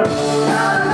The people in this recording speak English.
Oh,